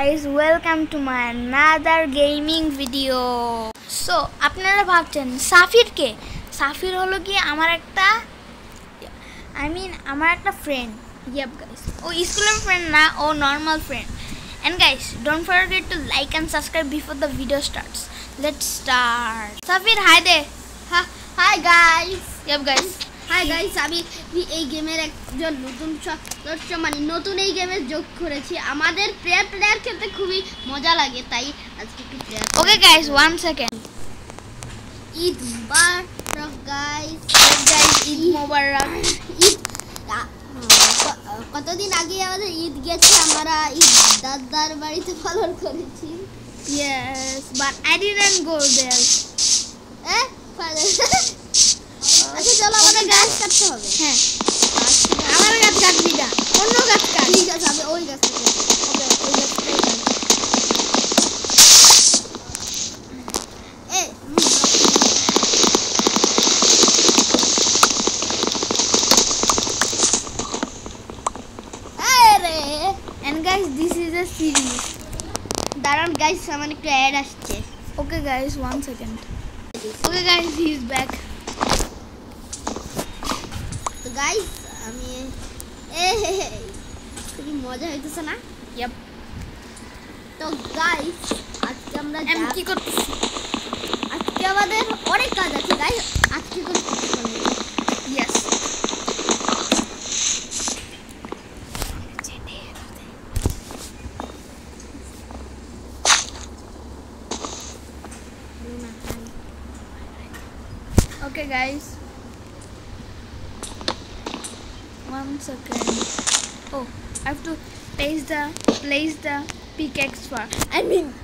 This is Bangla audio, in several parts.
guys welcome to my another gaming video so আপনারা ভাবছেন সাফির কে সাফির হলো কি আমার একটা আই মিন আমার একটা ফ্রেন্ড ইয়াপ গাইস ও স্কুলের ফ্রেন্ড না ও normal friend and guys don't forget to like and subscribe before the video starts let's start সাফির hi দে hi guys yup guys hi guys আমি এই গেমের একজন নতুন সদস্য মানে নতুন এই গেমে যোগ করেছি। আমাদের প্লেয়ার প্লেয়ার খেলতে খুবই মজা লাগে তাই আজকে একটু player okay guys one second. Eid মুবারক গাইস guys. ঈদ মোবারক। ঈদ কতদিন আগে আমাদের ঈদ গেছে আমরা ঈদ দাদার বাড়িতে পালন করেছি। Yes but i didn't go there. এ আচ্ছা চলো আমাদের গাছ কাটতে হবে। হ্যাঁ। আমার গাছ কাটবি না অন্য গাছ কাট। ঠিক আছে আমি ওই গাছ দাঁড়ান গাইস আমার একটু অ্যাড আসছে। Guys one second. Okay guys he is back. তো গাইস আমি এ হে হে, খুবই মজা হইতেছে না? Yep. তো গাইস আজকে আমরা আমি যা- কি করতেছি? আজকে আমাদের অনেক কাজ আছে গাইস আজকে কোনো কিছু করব না। yes okay guys. one second. Oh, I have to place the place the pickaxe first. I mean,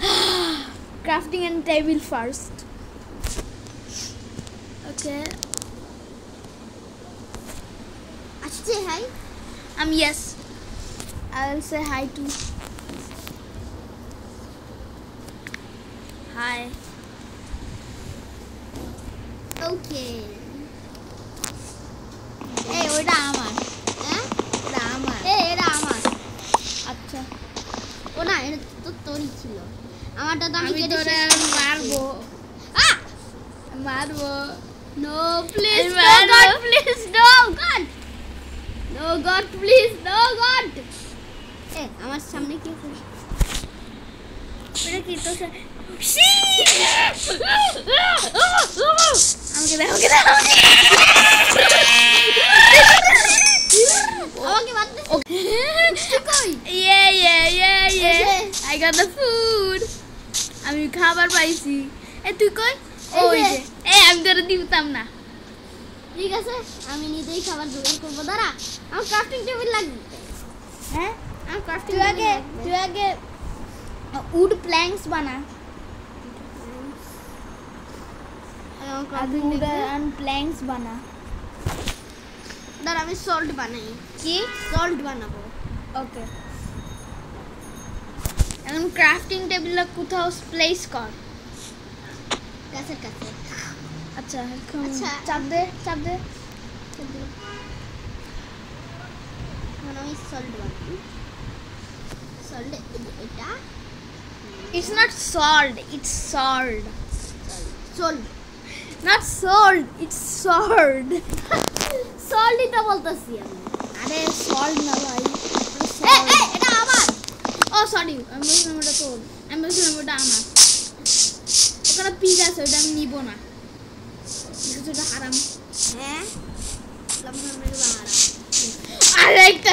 crafting and table first. Okay. I should say hi. Um. Yes. I'll say hi to. Hi. Okay. তো তোরই ছিল আমারটা তো আমি আমি কেটে তোরে শেষ করে মারবো আহ! মারবো No, please, I no, ran God, off. please, no, God. No, God, please, no, God. এ আমার সামনে কি আছে? এটা কি তো আমাকে দাও আমাকে দাও আমাকে মারতে কই yeah yeah yeah এই yeah যে। I got the food. আমি খাবার পাইছি। এ তুই কই? ওই যে। এ আমি তোরে দিতাম না। ঠিক আছে আমি নিজেই খাবার জোগাড় করব। দাঁড়া আমার ক্রাফটিং টেবিল লাগবে। হ্যাঁ? আমার ক্রাফটিং তুই আগে তুই আগে উড প্ল্যাঙ্কস বানা। উড অ্যান্ড প্ল্যাঙ্কস বানা। দাঁড়া আমি সল্ট বানাই। কি? সল্ট বানাবো। ওকে এখন ক্রাফটিং টেবিলটা কোথাও প্লেস কর গাছের কাছে আচ্ছা এখন আচ্ছা। চাপ দে চাপ দে এখন আমি সল্ট বানাবো সল্ট এটা it's not salt it's salt salt not salt it's salt salt এটা বলতেছি আমি আরে সল্ট না ভাই এ, এ, এটা আমার ও সরি আমি বলছিলাম ওটা তোর আমি বলছিলাম ওটা আমার। ওখানে পিক আছে ওটা আমি নিব না। ওটা হারাম। হ্যাঁ? আরেকটা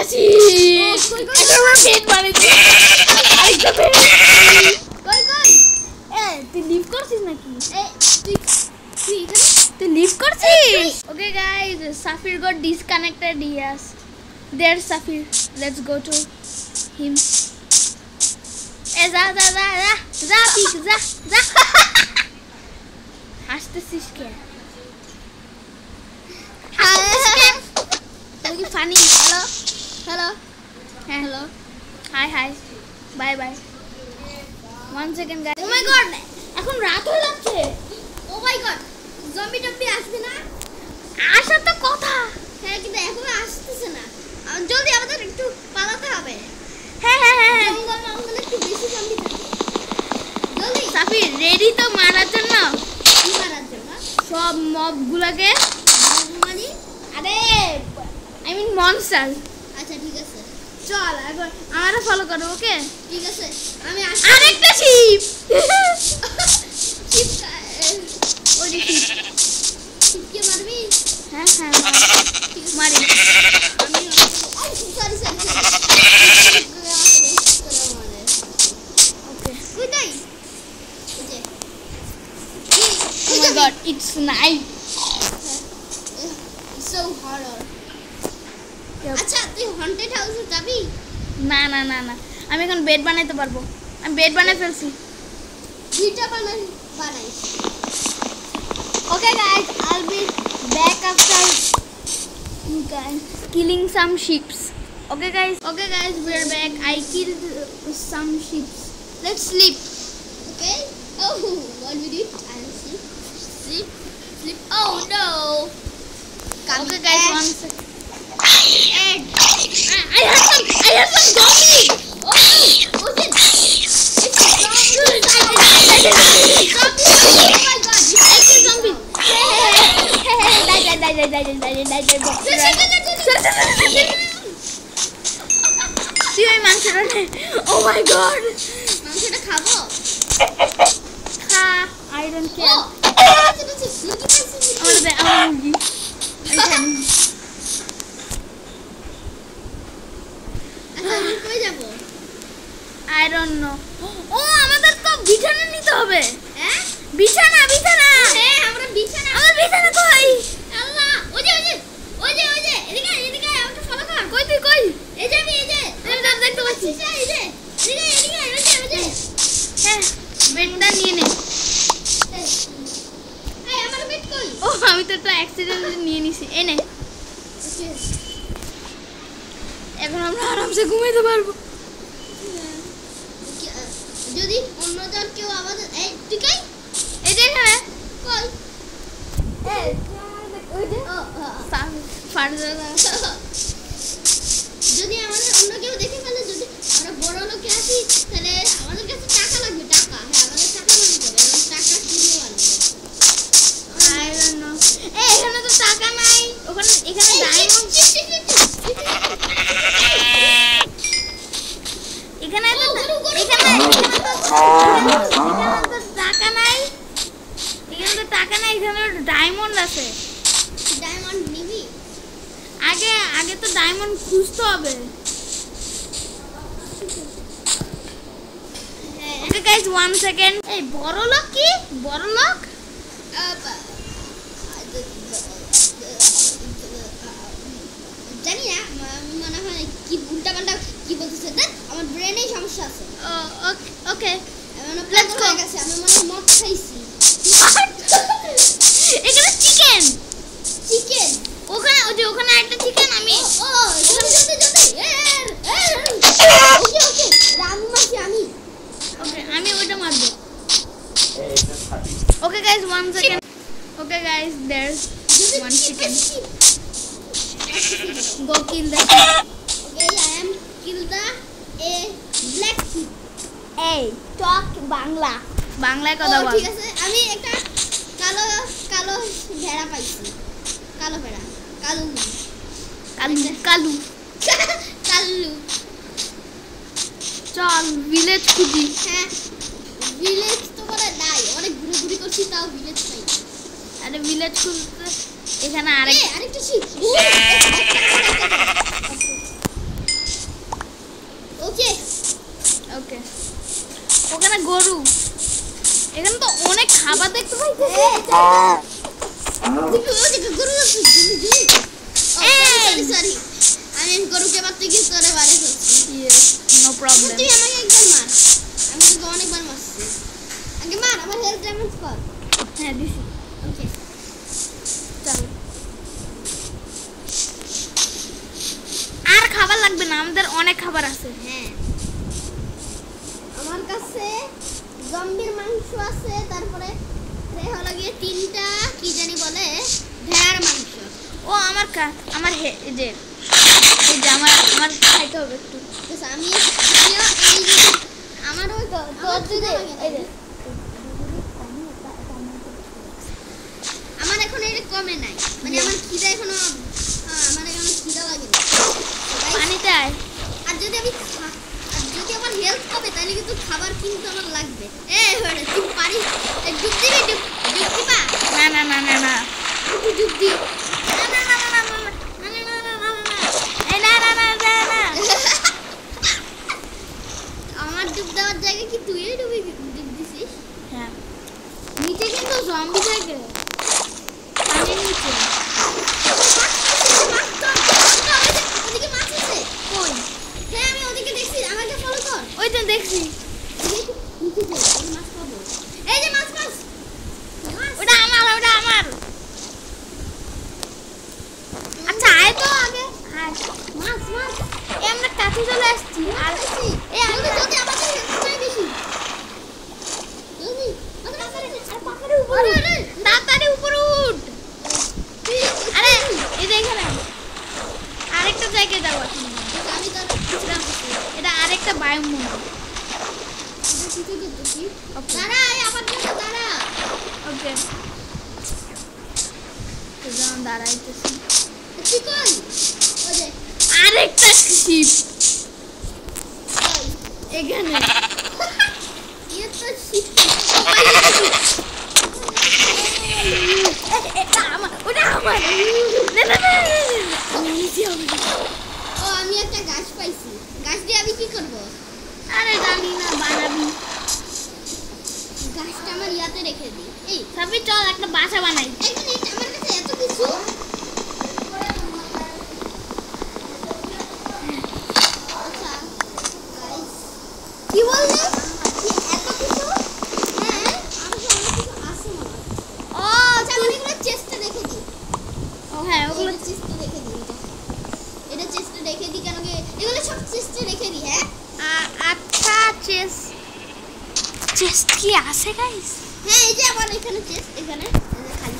বানিয়েছে আরেকটা কই কই? এ তুই লিভ করছিস নাকি? এ তুই তুই তুই লিভ করছিস? Okay guys Safir got disconnected yes there Safir let's go to him এ যা যা যা যা যা পিক যা যা হাসতেছিস কে তুই কি ফানি হ্যালো হ্যালো হ্যাঁ hello hi hi bye bye one second guys oh my god এখন রাত হয়ে যাচ্ছে। ও মাই গড জম্বি টম্বি আসবে না আসার তো কথা হ্যাঁ কিন্তু এখন আসতেছে না আহ, জলদি আমাদের একটু পালাতে হবে হ্যাঁ হ্যাঁ হ্যাঁ হ্যাঁ রেডি তো মারার জন্য কি মারার জন্য সব মবগুলোকে মানে আরে আই মিন মনস্টার আচ্ছা ঠিক আছে। চল এখন আমারও ফলো করো ওকে ঠিক আছে আমি আরেকটা শিপ ওই মারবি? হ্যাঁ হ্যাঁ মারি। আমি sorry sorry okay god it's night so bed বানাইতে পারবো আমি বেড বানাই ফেলছি দুইটা বানাই বানাইস Okay, guys, I'll be back after guys, killing some sheep. Okay, guys. Okay, guys, we're back. I killed uh, some sheep. Let's sleep. Okay? Oh, one minute. I'll sleep. Sleep. Sleep. Oh no! Okay, guys, one second. I, I have some. I have some zombie. Oh my god! মাংসটা খাব খা আই ডোন্ট কেয়ার আমার দে আমার মুরগি এখানে আচ্ছা আমি কই যাব আই ডোন্ট নো ও আমাদের তো বিছানা নিতে হবে। হ্যাঁ? বিছানা বিছানা। হ্যাঁ আমরা বিছানা। আমার বিছানা কই? আল্লাহ ওই যে ওই যে ওই যে ওই যে এদিকে এদিকে আমাকে ফলো কর। কই তুই কই? এই যে আমি এই যে আমি তো দেখতে পাচ্ছি। এই যে, এদিকে এদিকে ওই যে ওই যে। হ্যাঁ বেডটা নিয়ে নে। এই, আমার বেড কই? ও আমি তো একটা অ্যাক্সিডেন্ট নিয়ে নিছি। এই নে। এখন আমরা আরামসে ঘুমাইতে পারব। যদি অন্যজন কেউ আমাদের এই তুই কই? এই এখানে। কই? যদি আমাদের অন্য কেউ দেখে ফেলে যদি আমরা বড় লোকে আসি তাহলে আমাদের কাছে টাকা লাগবে টাকা। হ্যাঁ আমাদের টাকা লাগবে টাকা কিনে আনবে আই ডোন্ট নো এই এখানে তো টাকা নাই। ওখানে এখানে ডায়মন্ড এখানে তো ও, গরু, গরু, এখানে এখানে তো এখানে তো টাকা নাই এখানে তো টাকা নাই এখানে ডায়মন্ড আছে ডায়মন্ড নিবি আগে আগে তো ডায়মন্ড খুঁজতে হবে ওকে সেকেন্ড এই বড় কি বড় জানি না আমি মনে হয় কি উল্টা পাল্টা কি বলতেছে দেখ আমার ব্রেনেই সমস্যা আছে ওকে মনে হয় হয়ে go. গেছে আমি মনে হয় মদ খাইছি এখানে চিকেন চিকেন ওখানে ওই যে ওখানে একটা চিকেন আমি ও জলদি জলদি জলদি ওকে ওকে রানু মাসি আমি ওকে আমি ওইটা মারবো okay guys one second okay guys there's One chicken. Okay, go kill the I am kill the a black sheep. এই টক বাংলা। বাংলায় কথা বল। ঠিক আছে আমি একটা কালো কালো ভেড়া পাইছি। কালো ভেড়া কালো কালু কালু। কালু। চল ভিলেজ খুঁজি। হ্যাঁ ভিলেজ তো বলে নাই অনেক ঘুরে ঘুরে করছি তাও ভিলেজ পাই আরে ভিলেজ খুঁজতে এখানে আরে আরেক আরেকটা শিপ ওকে। ওকে। ওখানে গরু। এখানে তো অনেক খাবার দেখতে পাইছি সরি আমি গরুকে মারতে গিয়ে তোরে বাড়ি নো প্রবলেম তুই আমাকে একবার মার। আমি তোকে অনেকবার মারছি। আগে মার আমার হেলথ ড্যামেজ কর। হ্যাঁ দিছি। ওকে চল। আর খাবার লাগবে না আমাদের অনেক খাবার আছে। হ্যাঁ। পর্ক জম্বির মাংস আছে তারপরে হলো গিয়ে তিনটা কি জানি বলে ভেড়ার মাংস। ও আমার আমার হে যে আমার আমার খাইতে হবে একটু। আমি আমার ওই আমার এখন এটা কমে নাই। মানে আমার খিদা এখনও আমার এখন খিদা লাগে পানিতে আর যদি আমি আমার হেলথ হবে তাহলে কিন্তু খাবার কিনতে আমার লাগবে। এ হরে তুই পারিস? ডুব না না না না না। ডুব দি নিচে হবে। ও আমি একটা গাছ পাইছি। গাছ দিয়ে আমি কি করব? আরে জানি না বানাবি। গাছটা আমার ইয়াতে রেখে দিই। এই সাবি চল একটা বাসা বানাই। আমার কাছে এত কিছু আচ্ছা গাইস কি বললি? কি এত কিছু? হ্যাঁ আমার কাছে অনেক কিছু আছে মনে হয়। ও আচ্ছা আমি এগুলো চেষ্টা রেখে দিই ও হ্যাঁ ওগুলো ওগুলো চেষ্টা রেখে দিই এটা। এটা চেষ্টা রেখে দিই কেন কি এগুলো সব চেষ্টা রেখে দিই হ্যাঁ আ- আচ্ছা চেস চেস্ট কি আছে গাইস হ্যাঁ এই যে আমার এখানে চেস্ট এখানে এই যে খালি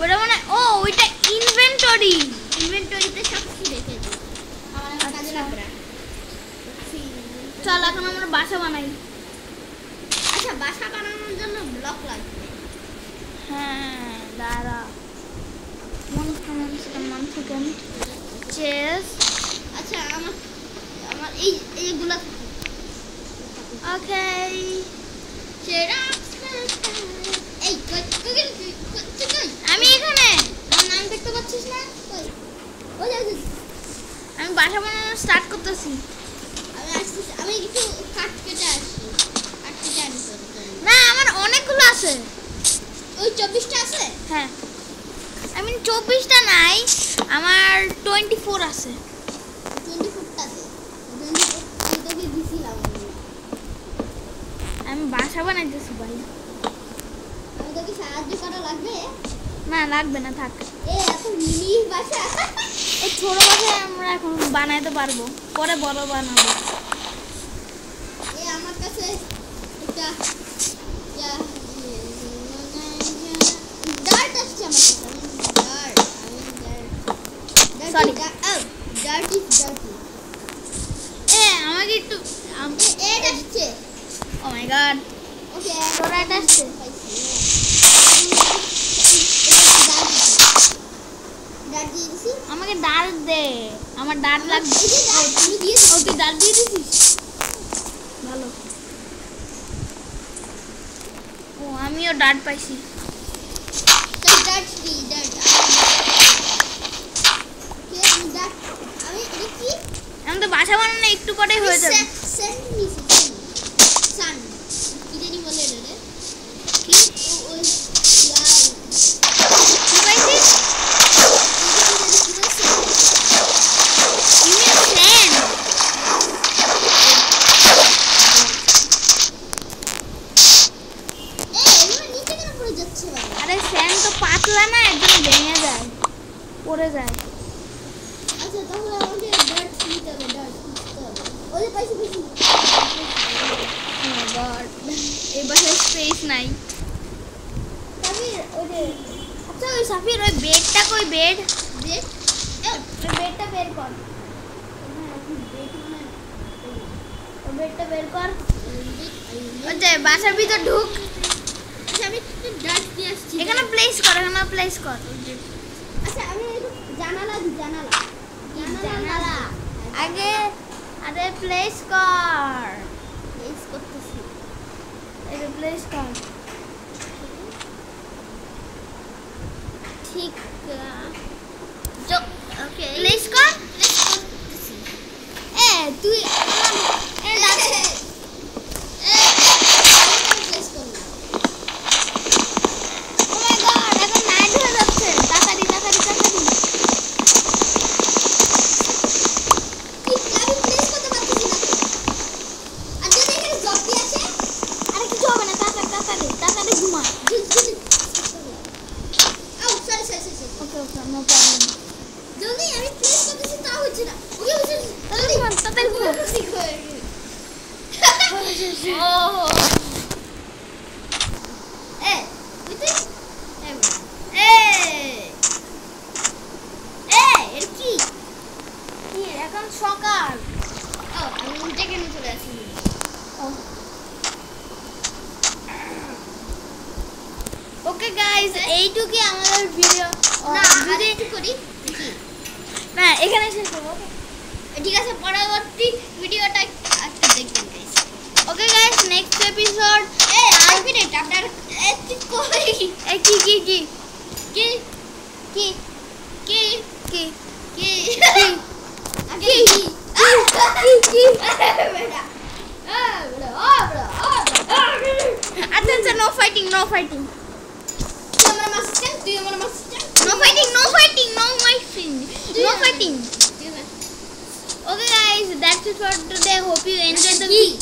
ওটা মানে ও ওইটা ইনভেন্টরি ইনভেন্টরিতে সব কিছু রেখে দিই আমার এখন কাজে আচ্ছা। লাগবে না। চল এখন আমরা বাসা বানাই। আচ্ছা বাসা বানানোর জন্য ব্লক লাগবে। হ্যাঁ দাঁড়া। second, one second, one second. Chess. আচ্ছা আমার আমার এই এইগুলা. এই? কই- তুই কই আমি এখানে। নাম দেখতে পাচ্ছিস না? আমি বাসা বানানো স্টার্ট করতেছি। আমি কাট কেটে আসছি কাট কেটে আনি না? আমার অনেকগুলো আছে। ওই চব্বিশটা আছে? হ্যাঁ। আই মিন চব্বিশটা নাই আমার টোয়েন্টি ফোর আছে। টোয়েন্টি ফোরটা আছে টোয়েন্টি দিছিলাম আমি। আমি বাসা বানাইতেছি ভাই। আমি তোকে সাহায্য করা লাগবে? না লাগবে না থাক। এ এত মিনি বাসা। এই ছোট বাসায় আমরা এখন বানাইতে পারব পরে বড় বানাবো এ আমার কাছে একটা ডার্ট আসছে আমার কাছে ডার্ট আমি dart Sorry. Dart is dirty এ আমাকে একটু এড আসছে ও মাই গড ওকে তোরা এটা আসছে ডার্ট দিয়ে দিছি। আমাকে ডাল দে। আমার ডাল লাগবে। এই যে দিয়ে ও তুই ডাল দিয়ে দিছিস ভালো। ও আমিও ডাট পাইছি তাই ডার্ট দিই ডার্ট কে আমি ডার্ট আমি এটা কি আমি তো বাসা বানানো একটু পরেই হয়ে যাবে সেন্ড নিছি সান কি জানি বলে এটা রে কি ও ওই ইয়ার কি পাইছিস ইমেল সেন্ড আরে সেন্ড তো পাতলা না জন্য ভেঙে যায় পড়ে যায়। ও গড এই বাসায় স্পেস নাই আচ্ছা ওই সাফির ওই বেডটা কই বেড ওই বেডটা বের কর ওই বেডটা বের কর আচ্ছা বাসার ভিতর ঢুক এখানে প্লেস কর এখানে প্লেস কর জানালা আগে আরে প্লেস কর প্লেস করতেছি এটা প্লেস কর ঠিক ওকে প্লেস কর প্লেস করতেছি এ তুই এ mais uma. Ah, oh, sorry, sorry, sorry. Okay, okay, no problem. Johnny, আমি প্লেস করতে সেটাও হচ্ছে না ওকে বুঝলি তাহলে তো তাহলে ওকে গাইস এইটুকুই আমাদের ভিডিও না যদি যদি একটু করি দেখি না এখানে শেষ করব ঠিক আছে পরবর্তী ভিডিওটা একটা দেখবেন guys okay guys next episode এ এক মিনিট আপনার এ ঠিক কই এই কি কি কি কি কি কি কি কি কি আগে কি কি কি বেটা আ বেটা আ বেটা আ বেটা আচ্ছা আচ্ছা নো ফাইটিং নো ফাইটিং তুই আমার মাস্টার তুই আমার no fighting no fighting no fighting no fighting Okay guys, that's it for today. Hope you enjoyed the video.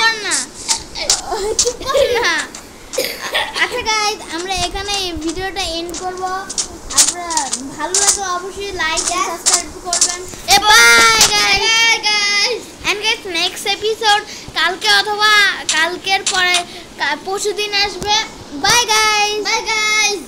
না না আচ্ছা গাইজ আমরা এখানে ভিডিওটা এন্ড করব। আপনারা ভালো লাগলে অবশ্যই লাইক সাবস্ক্রাইব করবেন। এ bye guys guys and guys next episode কালকে অথবা কালকের পরে পরশু দিন আসবে। By guys bye guys